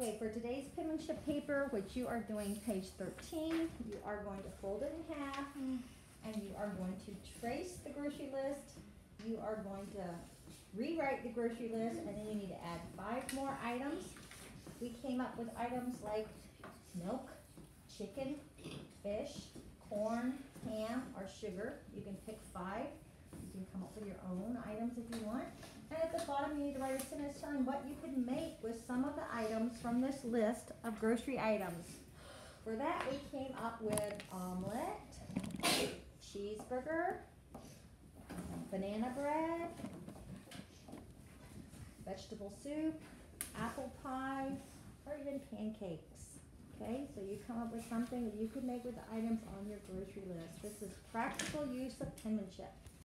Okay, for today's penmanship paper, which you are doing page thirteen, you are going to fold it in half, and you are going to trace the grocery list. You are going to rewrite the grocery list, and then you need to add five more items. We came up with items like milk, chicken, fish, corn, ham, or sugar. You can pick five. You can come up with your own items if you want. You need to write a sentence telling what you could make with some of the items from this list of grocery items. For that, we came up with omelet, cheeseburger, banana bread, vegetable soup, apple pie, or even pancakes. Okay, so you come up with something that you could make with the items on your grocery list. This is practical use of penmanship.